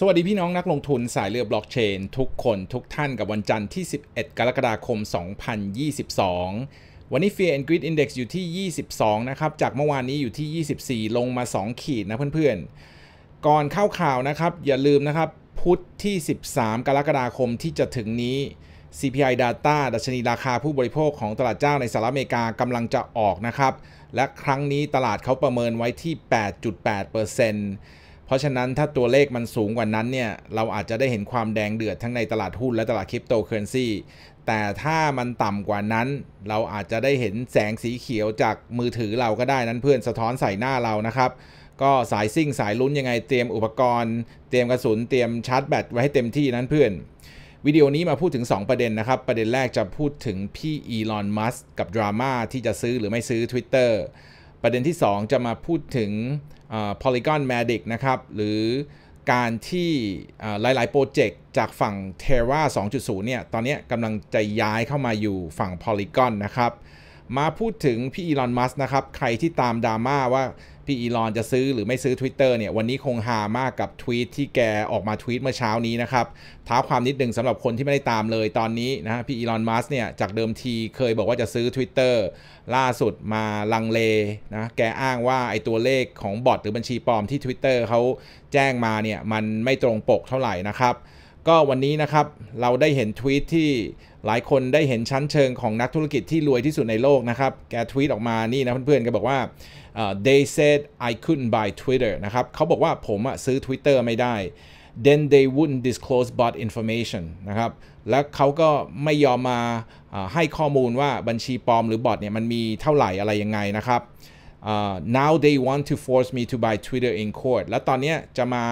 สวัสดีพี่น้องนักลงทุนสายเรือบล็อกเชน ทุกคนทุกท่านกับวันจันทร์ที่ 11 กรกฎาคม 2022 วันนี้ Fear and Greed Index อยู่ที่ 22 นะครับ จากเมื่อวานนี้อยู่ที่ 24 ลงมา 2 ขีดนะเพื่อนๆ ก่อนเข้าข่าวนะครับ อย่าลืมนะครับ พุธที่ 13 กรกฎาคมที่จะถึงนี้ CPI Data ดัชนีราคาผู้บริโภคของตลาดเจ้าในสหรัฐอเมริกากำลังจะออกนะครับ และครั้งนี้ตลาดเขาประเมินไว้ที่ 8.8%เเพราะฉะนั้นถ้าตัวเลขมันสูงกว่านั้นเนี่ย เราอาจจะได้เห็นความแดงเดือดทั้งในตลาดหุ้นและตลาดคริปโตเคอเรนซีแต่ถ้ามันต่ำกว่านั้น เราอาจจะได้เห็นแสงสีเขียวจากมือถือเราก็ได้นั้นเพื่อนสะท้อนใส่หน้าเรานะครับ ก็สายซิ่งสายลุ้นยังไงเตรียมอุปกรณ์ เตรียมกระสุนเตรียมชาร์จแบตไว้ให้เต็มที่นั้นเพื่อนวิดีโอนี้มาพูดถึง 2 ประเด็นนะครับ ประเด็นแรกจะพูดถึงพี่อีลอนมัสกับดราม่าที่จะซื้อหรือไม่ซื้อ Twitter ประเด็นที่ 2 จะมาพูดถึง Polygon Magic นะครับ หรือการที่หลาย ๆ โปรเจกต์จากฝั่ง Terra 2.0 เนี่ย ตอนนี้กำลังจะย้ายเข้ามาอยู่ฝั่ง Polygon นะครับ มาพูดถึงพี่อีลอน มัสนะครับ ใครที่ตามดราม่าว่า พี่อีลอนจะซื้อหรือไม่ซื้อ Twitter เนี่ยวันนี้คงหามากกับทวีตที่แกออกมาทวีตเมื่อเช้านี้นะครับท้าความนิดหนึ่งสำหรับคนที่ไม่ได้ตามเลยตอนนี้นะฮะพี่อีลอนมัสเนี่ยจากเดิมทีเคยบอกว่าจะซื้อ Twitter ล่าสุดมาลังเลนะแกอ้างว่าไอตัวเลขของบอทหรือบัญชีปลอมที่ Twitter เขาแจ้งมาเนี่ยมันไม่ตรงปกเท่าไหร่นะครับก็วันนี้นะครับเราได้เห็นทวีตที่ หลายคนได้เห็นชั้นเชิงของนักธุรกิจที่รวยที่สุดในโลกนะครับ แกทวีตออกมานี่นะเพื่อนๆแกบอกว่า uh, they said I couldn't buy Twitter นะครับเขาบอกว่าผมอะซื้อ Twitter ไม่ได้ then they wouldn't disclose bot information นะครับ แล้วเขาก็ไม่ยอมมาให้ข้อมูลว่าบัญชีปลอมหรือบอทเนี่ยมันมีเท่าไหร่อะไรยังไงนะครับ uh, now they want to force me to buy Twitter in court แล้วตอนนี้จะมา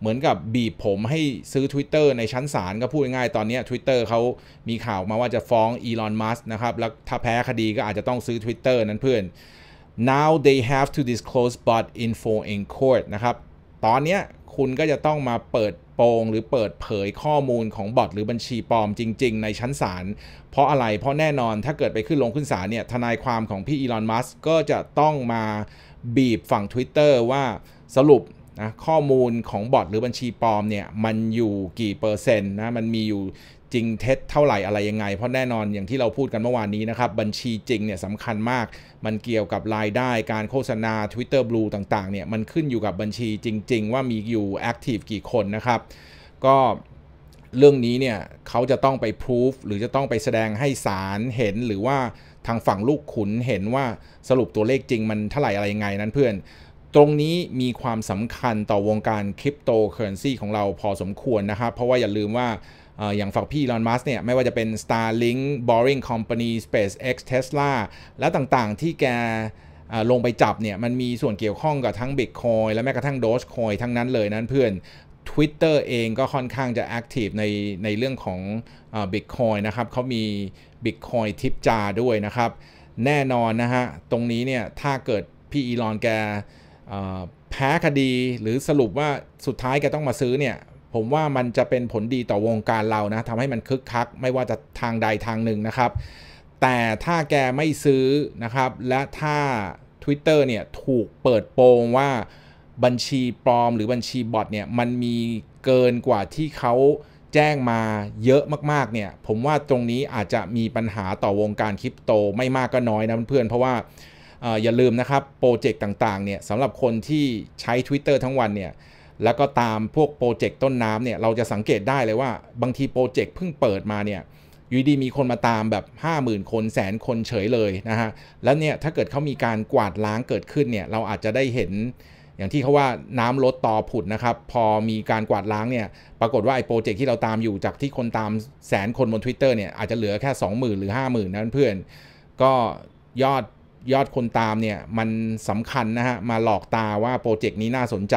เหมือนกับบีบผมให้ซื้อ Twitter ในชั้นศาลก็พูดง่ายๆตอนนี้ Twitter เขามีข่าวมาว่าจะฟ้องอีลอนมัสนะครับ แล้วถ้าแพ้คดีก็อาจจะต้องซื้อ Twitter นั้นเพื่อน now they have to disclose bot info in court นะครับ ตอนนี้คุณก็จะต้องมาเปิดโปงหรือเปิดเผยข้อมูลของบอทหรือบัญชีปลอมจริง ๆ ในชั้นศาล เพราะอะไร เพราะแน่นอนถ้าเกิดไปขึ้นลงขึ้นศาลเนี่ย ทนายความของพี่อีลอน มัสก็จะต้องมาบีบฝั่ง Twitter ว่าสรุป นะข้อมูลของบอทหรือบัญชีปลอมเนี่ยมันอยู่กี่เปอร์เซ็นต์นะมันมีอยู่จริงเท็จเท่าไหร่อะไรยังไง เพราะแน่นอนอย่างที่เราพูดกันเมื่อวานนี้นะครับ บัญชีจริงเนี่ยสำคัญมาก มันเกี่ยวกับรายได้การโฆษณา Twitter Blue ต่างๆเนี่ยมันขึ้นอยู่กับบัญชีจริง ๆ ว่ามีอยู่ Active กี่คนนะครับ ก็เรื่องนี้เนี่ยเขาจะต้องไปพิสูจหรือจะต้องไปแสดงให้ศาลเห็นหรือว่าทางฝั่งลูกขุนเห็นว่าสรุปตัวเลขจริงมันเท่าไหร่อะไรยังไงนั้นเพื่อน ตรงนี้มีความสำคัญต่อวงการคริปโตเคอเรนซีของเราพอสมควรนะครับ เพราะว่าอย่าลืมว่าอย่างฝั่งพี่ลอนมัสเนี่ยไม่ว่าจะเป็น Starlink Boring Company SpaceX Tesla และต่างๆ ที่แกลงไปจับเนี่ยมันมีส่วนเกี่ยวข้องกับทั้ง Bitcoin และแม้กระทั่ง Dogecoin ทั้งนั้นเลยนั้นเพื่อน Twitter เองก็ค่อนข้างจะ Active ในในเรื่องของ Bitcoin นะครับเขามี Bitcoin ทิปจาด้วยนะครับ แน่นอนนะฮะ ตรงนี้เนี่ยถ้าเกิดพี่อีลอนแก แพ้คดีหรือสรุปว่าสุดท้ายแกต้องมาซื้อเนี่ย ผมว่ามันจะเป็นผลดีต่อวงการเรานะทำให้มันคึกคัก ไม่ว่าจะทางใดทางหนึ่งนะครับ แต่ถ้าแกไม่ซื้อนะครับ และถ้า Twitter เนี่ยถูกเปิดโปงว่าบัญชีปลอมหรือบัญชีบอทเนี่ยมันมีเกินกว่าที่เขาแจ้งมาเยอะมากๆเนี่ย ผมว่าตรงนี้อาจจะมีปัญหาต่อวงการคริปโตไม่มากก็น้อยนะเพื่อนเพราะว่า อย่าลืมนะครับโปรเจกต์ต่างๆเนี่ยสำหรับคนที่ใช้ Twitter ทั้งวันเนี่ยแล้วก็ตามพวกโปรเจกต์ต้นน้ำเนี่ยเราจะสังเกตได้เลยว่าบางทีโปรเจกต์เพิ่งเปิดมาเนี่ยอยู่ดีมีคนมาตามแบบ 50,000 คนแสนคนเฉยเลยนะฮะแล้วเนี่ยถ้าเกิดเขามีการกวาดล้างเกิดขึ้นเนี่ยเราอาจจะได้เห็นอย่างที่เขาว่าน้ำลดต่อผุดนะครับ พอมีการกวาดล้างเนี่ย ปรากฏว่าไอ้โปรเจกต์ที่เราตามอยู่จากที่คนตามแสนคนบน Twitter เนี่ยอาจจะเหลือแค่ 20,000 หรือ 50,000 นั้นเพื่อน ก็ยอด ยอดคนตามเนี่ยมันสำคัญนะฮะมาหลอกตาว่าโปรเจกต์นี้น่าสนใจ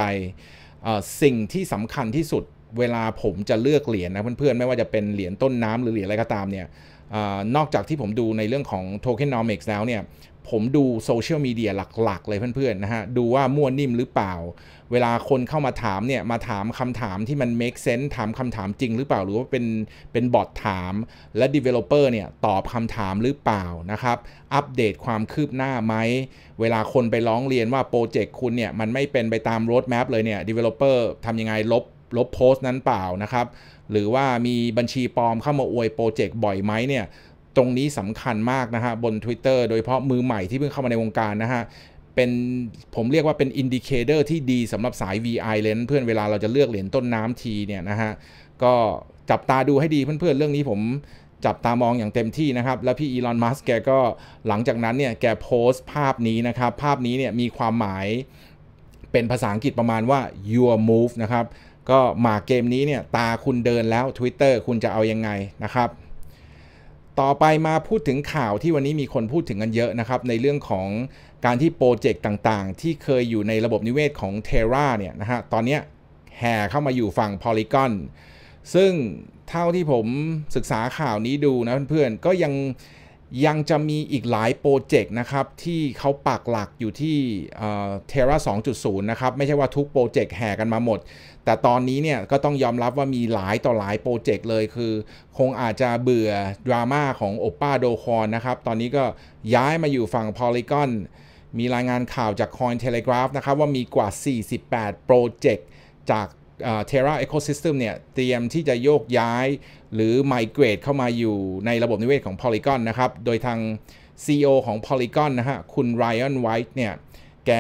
สิ่งที่สำคัญที่สุดเวลาผมจะเลือกเหรียญนะเพื่อนๆ ไม่ว่าจะเป็นเหรียญต้นน้ำหรือเหรียญอะไรก็ตามเนี่ย อนอกจากที่ผมดูในเรื่องของ tokenomics แล้วเนี่ยผมดูโซเชียลมีเดียหลัก ๆ เลยเพื่อนๆนะฮะ ดูว่ามั่วนิ่มหรือเปล่า เวลาคนเข้ามาถามเนี่ย มาถามคำถามที่มัน make sense ถามคำถามจริงหรือเปล่า หรือว่าเป็นเป็นบอทถาม และ developer เนี่ย ตอบคำถามหรือเปล่านะครับ อัปเดตความคืบหน้าไหม เวลาคนไปร้องเรียนว่าโปรเจกต์คุณเนี่ย มันไม่เป็นไปตาม roadmap เลยเนี่ย developer ทำยังไงลบ ลบโพสต์นั้นเปล่านะครับ หรือว่ามีบัญชีปลอมเข้ามาอวยโปรเจกต์บ่อยไหมเนี่ย ตรงนี้สำคัญมากนะฮะบน Twitter โดยเฉพาะมือใหม่ที่เพิ่งเข้ามาในวงการนะฮะเป็นผมเรียกว่าเป็น indicator ที่ดีสำหรับสาย VI เลนเพื่อนเวลาเราจะเลือกเหรียญต้นน้ำทีเนี่ยนะฮะก็จับตาดูให้ดีเพื่อนๆเรื่องนี้ผมจับตามองอย่างเต็มที่นะครับ แล้วพี่อีลอน มัสก์แกก็หลังจากนั้นเนี่ย แกโพสต์ภาพนี้นะครับ ภาพนี้เนี่ยมีความหมายเป็นภาษาอังกฤษประมาณว่า your move นะครับ ก็มาเกมนี้เนี่ยตาคุณเดินแล้ว Twitter คุณจะเอายังไงนะครับ ต่อไปมาพูดถึงข่าวที่วันนี้มีคนพูดถึงกันเยอะนะครับ ในเรื่องของการที่โปรเจกต์ต่างๆ ที่เคยอยู่ในระบบนิเวศของ Terra เนี่ยนะฮะตอนนี้แห่เข้ามาอยู่ฝั่ง Polygon ซึ่งเท่าที่ผมศึกษาข่าวนี้ดูนะเพื่อนๆก็ยังยังจะมีอีกหลายโปรเจกต์นะครับ ที่เขาปักหลักอยู่ที่เทรา2.0 นะครับ ไม่ใช่ว่าทุกโปรเจกต์แห่กันมาหมด แต่ตอนนี้เนี่ยก็ต้องยอมรับว่ามีหลายต่อหลายโปรเจกต์เลยคือ คงอาจจะเบื่อดราม่าของโอป้าโดคอนนะครับ ตอนนี้ก็ย้ายมาอยู่ฝั่ง Polygon มีรายงานข่าวจาก Cointelegraph นะครับ ว่ามีกว่า 48 โปรเจกต์จาก Terra ecosystem เนี่ย เตรียมที่จะโยกย้าย หรือ migrate เข้ามาอยู่ในระบบนิเวศของ Polygon นะครับ โดยทาง CEO ของ Polygon นะฮะ คุณ Ryan Wyatt เนี่ย แก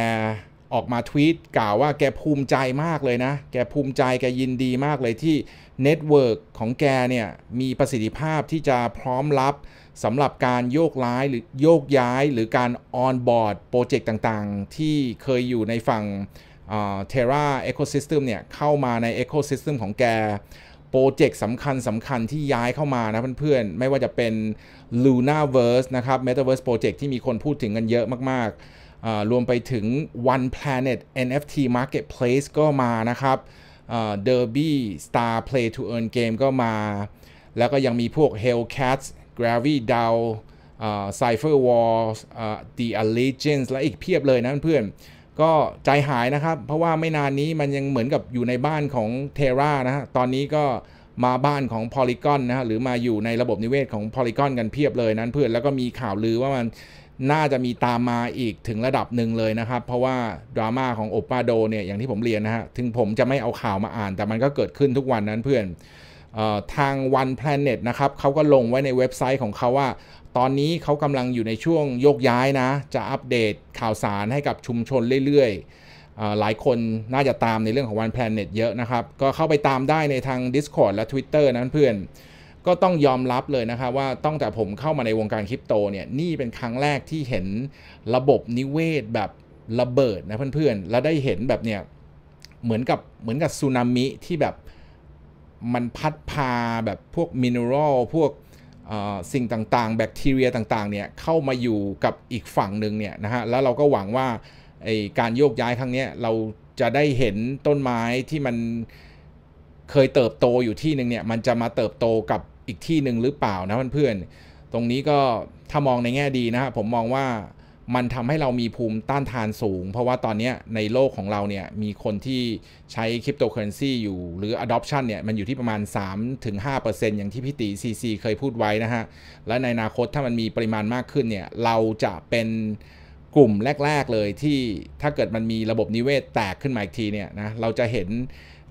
ออกมาทวีตกล่าวว่าแกภูมิใจมากเลยนะ แกภูมิใจแกยินดีมากเลยที่ network ของแกเนี่ยมีประสิทธิภาพที่จะพร้อมรับสำหรับการโยกย้ายหรือโยกย้ายหรือการ onboard โปรเจกต์ต่างๆ ที่เคยอยู่ในฝั่ง Terra ecosystem เนี่ยเข้ามาใน ecosystem ของแกโปรเจกต์สำคัญสำคัญที่ย้ายเข้ามานะเพื่อนๆ ไม่ว่าจะเป็น Lunaverse นะครับ Metaverse Project ที่มีคนพูดถึงกันเยอะมากๆ รวมไปถึง One Planet NFT Marketplace ก็มานะครับ Derby Star Play to Earn Game ก็มา แล้วก็ยังมีพวก Hellcats Gravity DAO Cypher Wars The Allegiance และอีกเพียบเลยนะเพื่อนก็ใจหายนะครับ เพราะว่าไม่นานนี้มันยังเหมือนกับอยู่ในบ้านของเทรานะฮะ ตอนนี้ก็มาบ้านของ Polygon นะฮะ หรือมาอยู่ในระบบนิเวศของ Polygon กันเพียบเลยนั้นเพื่อน แล้วก็มีข่าวลือว่ามัน น่าจะมีตามมาอีกถึงระดับหนึ่งเลยนะครับ เพราะว่าดราม่าของโอป้าโดเนี่ยอย่างที่ผมเรียนนะฮะถึงผมจะไม่เอาข่าวมาอ่าน แต่มันก็เกิดขึ้นทุกวันนั้นเพื่อนทาง One Planet นะครับเขาก็ลงไว้ในเว็บไซต์ของเขาว่า ตอนนี้เขากำลังอยู่ในช่วงโยกย้ายนะ จะอัปเดตข่าวสารให้กับชุมชนเรื่อยๆ หลายคนน่าจะตามในเรื่องของ One Planet เยอะนะครับ ก็เข้าไปตามได้ในทาง Discord และ Twitter นั้นเพื่อน ก็ต้องยอมรับเลยนะครับว่าต้องแต่ผมเข้ามาในวงการคริปโตเนี่ยนี่เป็นครั้งแรกที่เห็นระบบนิเวศแบบระเบิดนะเพื่อนๆ แล้วได้เห็นแบบเนี่ยเหมือนกับเหมือนกับสึนามิที่แบบมันพัดพาแบบพวกมินเนอรัลพวกสิ่งต่างๆ แบคทีเรียต่างๆเนี่ยเข้ามาอยู่กับอีกฝั่งหนึ่งเนี่ยนะฮะแล้วเราก็หวังว่าไอการโยกย้ายครั้งนี้เราจะได้เห็นต้นไม้ที่มันเคยเติบโตอยู่ที่หนึ่งเนี่ยมันจะมาเติบโตกับ อีกที่หนึ่งหรือเปล่านะเพื่อนๆตรงนี้ก็ถ้ามองในแง่ดีนะฮะผมมองว่ามันทำให้เรามีภูมิต้านทานสูง เพราะว่าตอนนี้ในโลกของเราเนี่ยมีคนที่ใช้คริปโตเคอเรนซีอยู่หรือ adoption เนี่ยมันอยู่ที่ประมาณ 3-5%อย่างที่พี่ตี CC เคยพูดไว้นะฮะ และในอนาคตถ้ามันมีปริมาณมากขึ้นเนี่ยเราจะเป็นกลุ่มแรก ๆ เลยที่ถ้าเกิดมันมีระบบนิเวศแตกขึ้นมาอีกทีเนี่ยนะเราจะเห็น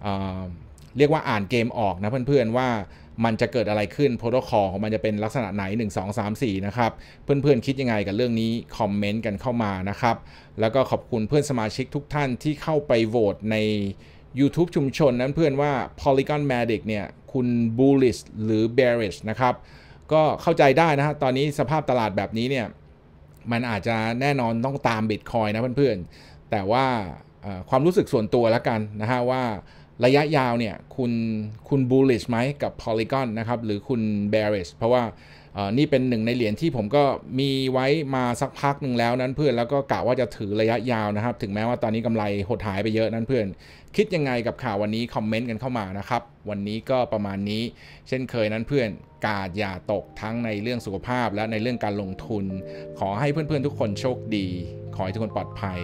เเรียกว่าอ่านเกมออกนะเพื่อนๆว่า มันจะเกิดอะไรขึ้นโปรโตคอลของมันจะเป็นลักษณะไหน 1 2 3 4 นะครับ เพื่อนๆคิดยังไงกับเรื่องนี้ คอมเมนต์กันเข้ามานะครับ แล้วก็ขอบคุณเพื่อนสมาชิกทุกท่านที่เข้าไปโหวตใน YouTube ชุมชนนั้นเพื่อนว่า Polygon Magic เนี่ย คุณ bullish หรือ bearish นะครับ ก็เข้าใจได้นะฮะ ตอนนี้สภาพตลาดแบบนี้เนี่ย มันอาจจะแน่นอนต้องตาม Bitcoin นะเพื่อนๆ แต่ว่าความรู้สึกส่วนตัวแล้วกันนะฮะว่า ระยะยาวเนี่ยคุณคุณ bullish ไหมกับ Polygon นะครับหรือคุณ bearish เพราะว่านี่เป็นหนึ่งในเหรียญที่ผมก็มีไว้มาสักพักหนึ่งแล้วนั้นเพื่อนแล้วก็กะว่าจะถือระยะยาวนะครับ ถึงแม้ว่าตอนนี้กำไรหดหายไปเยอะนั้นเพื่อน คิดยังไงกับข่าววันนี้คอมเมนต์กันเข้ามานะครับ วันนี้ก็ประมาณนี้ เช่นเคยนั้นเพื่อนกาดอย่าตกทั้งในเรื่องสุขภาพและในเรื่องการลงทุน ขอให้เพื่อนๆทุกคนโชคดี ขอให้ทุกคนปลอดภัย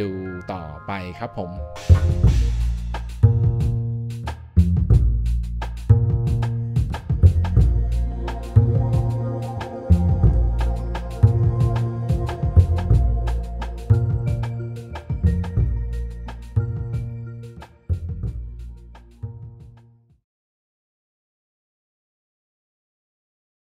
ดูต่อไปครับผม